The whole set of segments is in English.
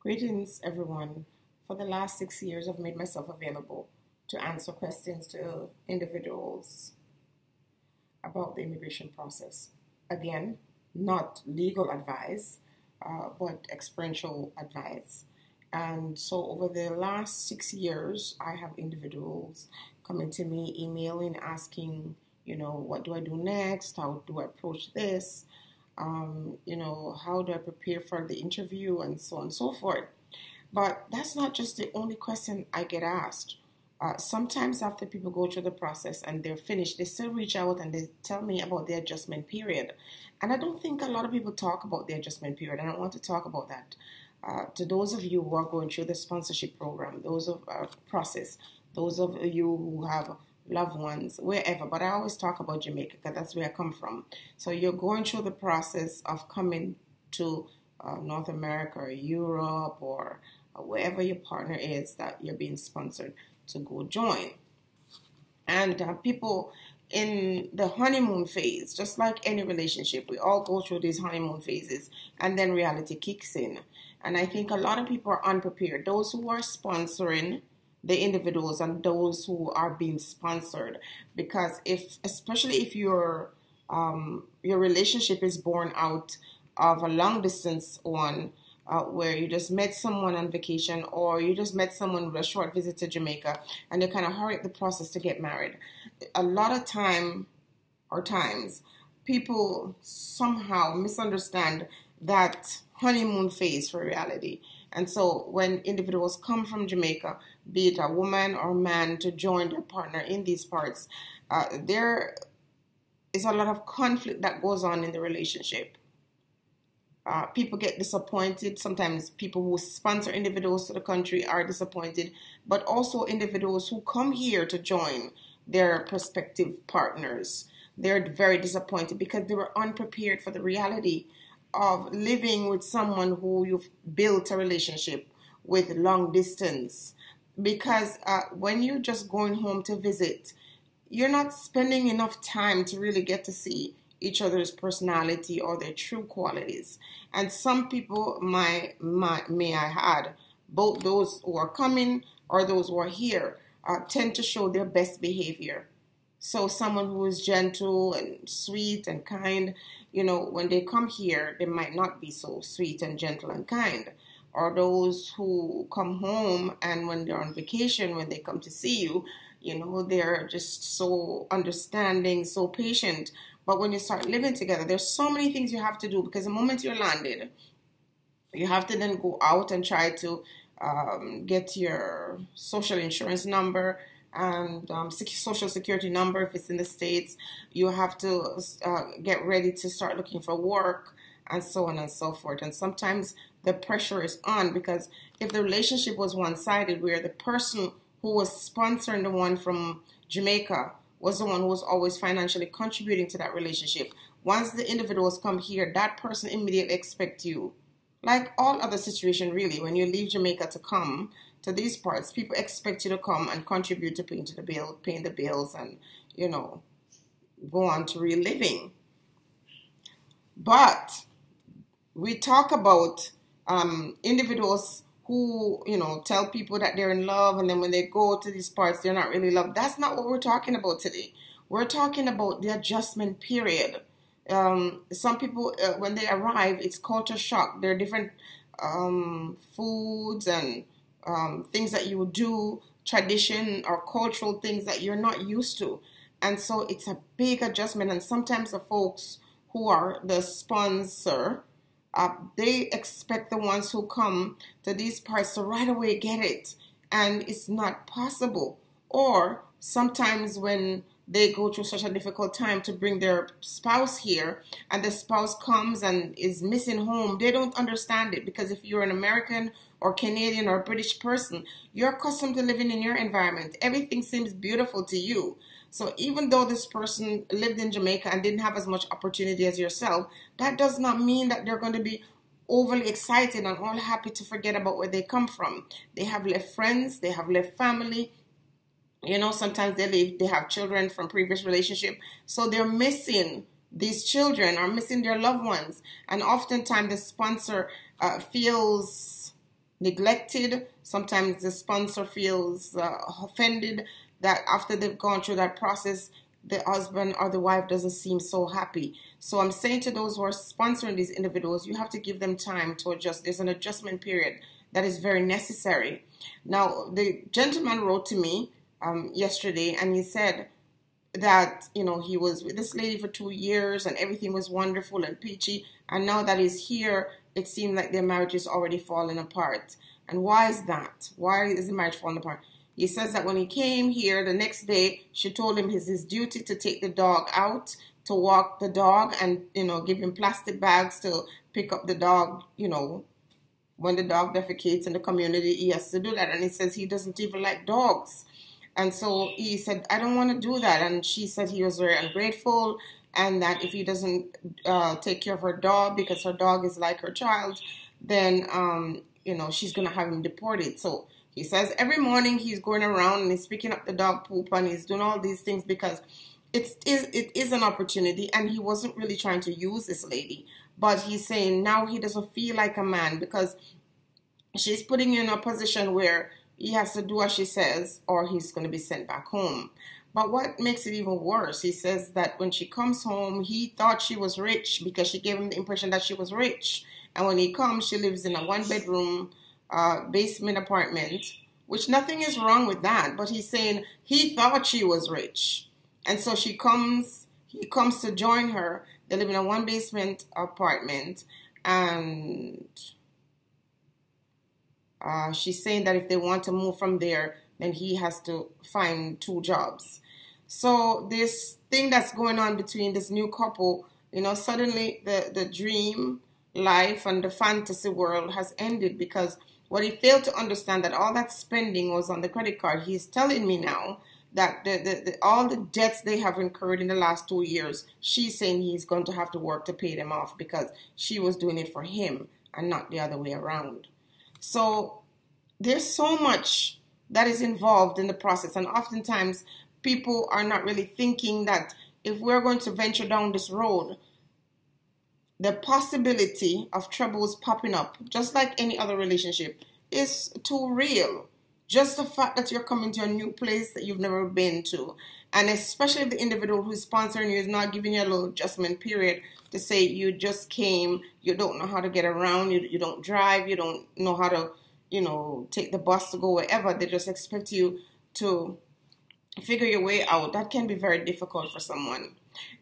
Greetings, everyone. For the last six years, I've made myself available to answer questions to individuals about the immigration process. Again, not legal advice, uh, but experiential advice. And so, over the last six years, I have individuals coming to me, emailing, asking, you know, what do I do next? How do I approach this? Um, you know, how do I prepare for the interview and so on and so forth. But that's not just the only question I get asked. Uh, sometimes after people go through the process and they're finished, they still reach out and they tell me about the adjustment period. And I don't think a lot of people talk about the adjustment period. And I want to talk about that. Uh, to those of you who are going through the sponsorship program, those of uh, process, those of you who have loved ones, wherever. But I always talk about Jamaica because that's where I come from. So you're going through the process of coming to uh, North America or Europe or uh, wherever your partner is that you're being sponsored to go join. And uh, people in the honeymoon phase, just like any relationship, we all go through these honeymoon phases and then reality kicks in. And I think a lot of people are unprepared. Those who are sponsoring, the individuals and those who are being sponsored because if especially if your um, your relationship is born out of a long distance one uh, where you just met someone on vacation or you just met someone with a short visit to Jamaica and you kind of hurry up the process to get married. A lot of time or times people somehow misunderstand that honeymoon phase for reality. And so when individuals come from Jamaica, be it a woman or man, to join their partner in these parts, uh, there is a lot of conflict that goes on in the relationship. Uh, people get disappointed. Sometimes people who sponsor individuals to the country are disappointed, but also individuals who come here to join their prospective partners. They're very disappointed because they were unprepared for the reality of living with someone who you've built a relationship with long distance because uh, when you're just going home to visit you're not spending enough time to really get to see each other's personality or their true qualities and some people my, my may i add both those who are coming or those who are here uh, tend to show their best behavior so someone who is gentle and sweet and kind, you know, when they come here, they might not be so sweet and gentle and kind. Or those who come home and when they're on vacation, when they come to see you, you know, they're just so understanding, so patient. But when you start living together, there's so many things you have to do because the moment you're landed, you have to then go out and try to um, get your social insurance number and um, social security number if it's in the states. You have to uh, get ready to start looking for work and so on and so forth. And sometimes the pressure is on because if the relationship was one sided, where the person who was sponsoring the one from Jamaica was the one who was always financially contributing to that relationship. Once the individuals come here, that person immediately expects you, like all other situation really, when you leave Jamaica to come, to these parts, people expect you to come and contribute to paying the bill, paying the bills, and you know, go on to reliving. But we talk about um, individuals who you know tell people that they're in love, and then when they go to these parts, they're not really loved. That's not what we're talking about today. We're talking about the adjustment period. Um, some people, uh, when they arrive, it's culture shock. There are different um, foods and um, things that you do, tradition or cultural things that you're not used to. And so it's a big adjustment. And sometimes the folks who are the sponsor, uh, they expect the ones who come to these parts to right away get it. And it's not possible. Or sometimes when they go through such a difficult time to bring their spouse here and the spouse comes and is missing home they don't understand it because if you're an american or canadian or british person you're accustomed to living in your environment everything seems beautiful to you so even though this person lived in jamaica and didn't have as much opportunity as yourself that does not mean that they're going to be overly excited and all happy to forget about where they come from. They have left friends they have left family. You know sometimes they leave they have children from previous relationship. So they're missing these children are missing their loved ones. And oftentimes the sponsor uh, feels neglected. Sometimes the sponsor feels uh, offended that after they've gone through that process, the husband or the wife doesn't seem so happy. So I'm saying to those who are sponsoring these individuals, you have to give them time to adjust. There's an adjustment period that is very necessary. Now, the gentleman wrote to me um, yesterday and he said that, you know, he was with this lady for two years and everything was wonderful and peachy. And now that he's here, it seemed like their marriage is already falling apart. And why is that? Why is the marriage falling apart? He says that when he came here the next day, she told him it's his duty to take the dog out to walk the dog and you know give him plastic bags to pick up the dog. You know, when the dog defecates in the community, he has to do that. And he says he doesn't even like dogs. And so he said, I don't want to do that. And she said he was very ungrateful and that if he doesn't uh, take care of her dog because her dog is like her child, then, um, you know, she's going to have him deported. So he says every morning he's going around and he's picking up the dog poop and he's doing all these things because it's it is an opportunity and he wasn't really trying to use this lady. But he's saying now he doesn't feel like a man because she's putting him in a position where he has to do what she says or he's going to be sent back home. But what makes it even worse he says that when she comes home he thought she was rich because she gave him the impression that she was rich. And when he comes she lives in a one bedroom uh, basement apartment, which nothing is wrong with that. But he's saying he thought she was rich, and so she comes. He comes to join her. They live in a one basement apartment, and uh, she's saying that if they want to move from there, then he has to find two jobs. So this thing that's going on between this new couple, you know, suddenly the the dream life and the fantasy world has ended because what he failed to understand that all that spending was on the credit card. He's telling me now that the, the, the, all the debts they have incurred in the last two years, she's saying he's going to have to work to pay them off because she was doing it for him and not the other way around. So there's so much that is involved in the process, and oftentimes people are not really thinking that if we're going to venture down this road, the possibility of troubles popping up, just like any other relationship, is too real. Just the fact that you're coming to a new place that you've never been to, and especially if the individual who's sponsoring you is not giving you a little adjustment period to say you just came, you don't know how to get around, you, you don't drive, you don't know how to, you know, take the bus to go wherever. They just expect you to figure your way out. That can be very difficult for someone.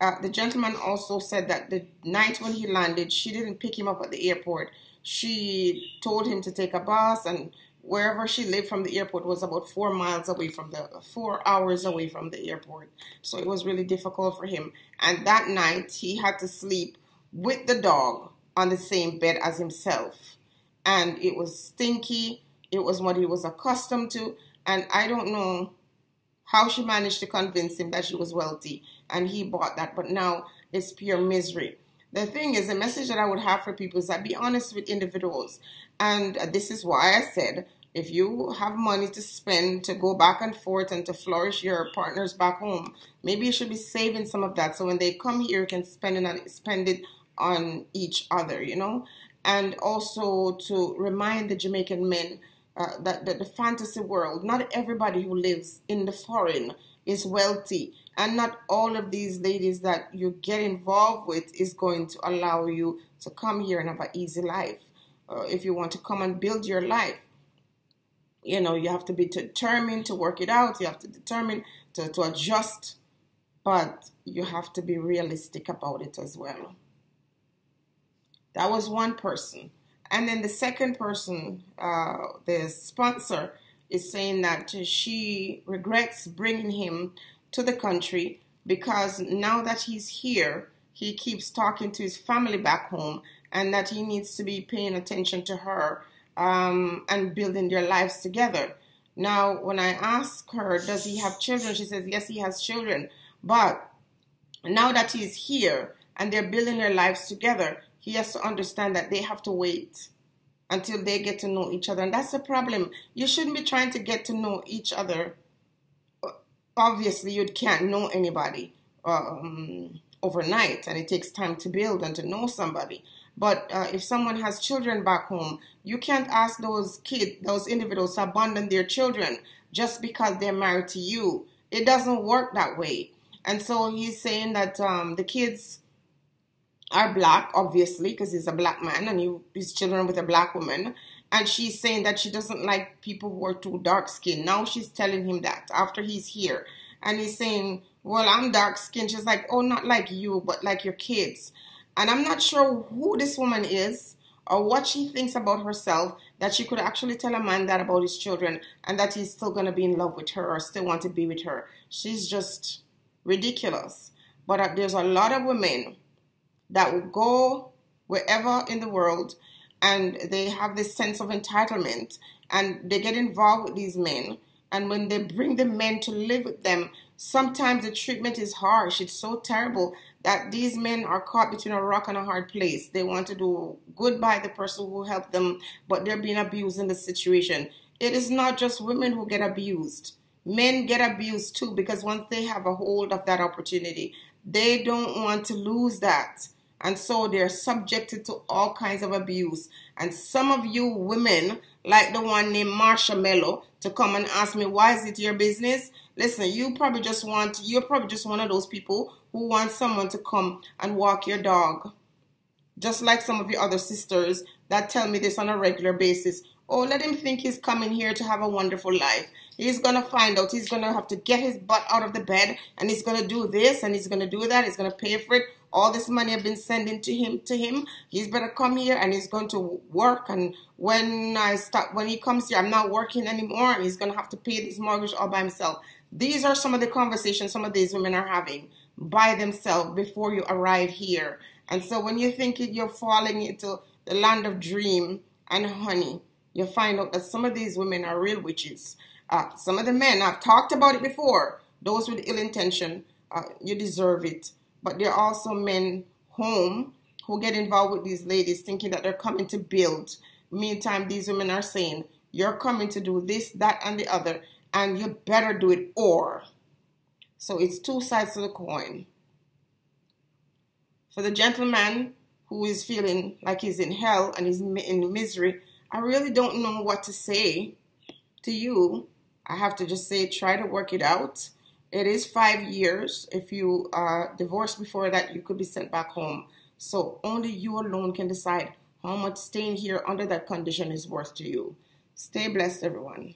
Uh, the gentleman also said that the night when he landed, she didn't pick him up at the airport. She told him to take a bus, and wherever she lived from the airport was about four miles away from the four hours away from the airport. So it was really difficult for him. And that night, he had to sleep with the dog on the same bed as himself. And it was stinky. It was what he was accustomed to. And I don't know how she managed to convince him that she was wealthy and he bought that, but now it's pure misery. The thing is, the message that I would have for people is that be honest with individuals. And this is why I said if you have money to spend to go back and forth and to flourish your partners back home, maybe you should be saving some of that so when they come here, you can spend it on, spend it on each other, you know? And also to remind the Jamaican men uh, that, that the fantasy world, not everybody who lives in the foreign is wealthy. And not all of these ladies that you get involved with is going to allow you to come here and have an easy life. Uh, if you want to come and build your life, you know, you have to be determined to work it out. You have to determine to, to adjust, but you have to be realistic about it as well. That was one person. And then the second person, uh, the sponsor, is saying that she regrets bringing him to the country because now that he's here, he keeps talking to his family back home and that he needs to be paying attention to her um, and building their lives together. Now, when I ask her, does he have children? She says, yes, he has children. But now that he's here and they're building their lives together, he has to understand that they have to wait until they get to know each other. And that's the problem. You shouldn't be trying to get to know each other. Obviously, you can't know anybody um, overnight, and it takes time to build and to know somebody. But uh, if someone has children back home, you can't ask those kids, those individuals to abandon their children just because they're married to you. It doesn't work that way. And so he's saying that um, the kids are black, obviously, because he's a black man and he, his children with a black woman. And she's saying that she doesn't like people who are too dark skinned. Now she's telling him that after he's here. And he's saying, Well, I'm dark skinned. She's like, Oh, not like you, but like your kids. And I'm not sure who this woman is or what she thinks about herself that she could actually tell a man that about his children and that he's still going to be in love with her or still want to be with her. She's just ridiculous. But uh, there's a lot of women that will go wherever in the world and they have this sense of entitlement and they get involved with these men. And when they bring the men to live with them, sometimes the treatment is harsh. It's so terrible that these men are caught between a rock and a hard place. They want to do good by the person who helped them, but they're being abused in the situation. It is not just women who get abused. Men get abused too because once they have a hold of that opportunity, they don't want to lose that. And so they're subjected to all kinds of abuse. And some of you women, like the one named Marsha Mello, to come and ask me, why is it your business? Listen, you probably just want, you're probably just one of those people who want someone to come and walk your dog. Just like some of your other sisters that tell me this on a regular basis. Oh, let him think he's coming here to have a wonderful life. He's going to find out. He's going to have to get his butt out of the bed and he's going to do this and he's going to do that. He's going to pay for it. All this money I've been sending to him to him. He's better come here and he's going to work. And when I start, when he comes here, I'm not working anymore he's going to have to pay this mortgage all by himself. These are some of the conversations some of these women are having by themselves before you arrive here. And so when you think you're falling into the land of dream and honey, you find out that some of these women are real witches. Uh, some of the men, I've talked about it before, those with ill intention, uh, you deserve it. But there are also men home who get involved with these ladies thinking that they're coming to build. Meantime, these women are saying, You're coming to do this, that, and the other and you better do it or. So it's two sides of the coin. For the gentleman who is feeling like he's in hell and he's in misery, I really don't know what to say to you. I have to just say, try to work it out. It is five years. If you are divorced before that, you could be sent back home. So only you alone can decide how much staying here under that condition is worth to you. Stay blessed, everyone.